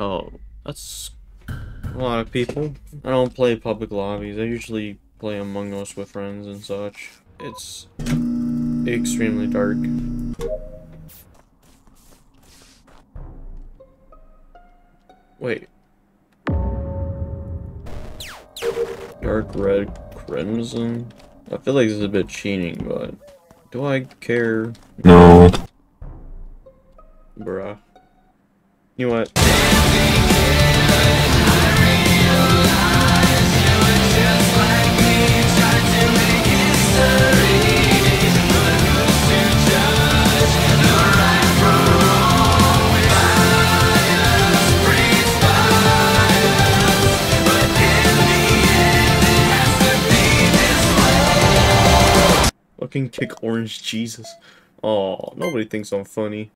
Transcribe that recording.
Oh, that's a lot of people. I don't play public lobbies. I usually play Among Us with friends and such. It's extremely dark. Wait. Dark red crimson? I feel like this is a bit cheating, but do I care? No. Bruh. You what? Fucking kick orange Jesus. Oh, nobody thinks I'm funny.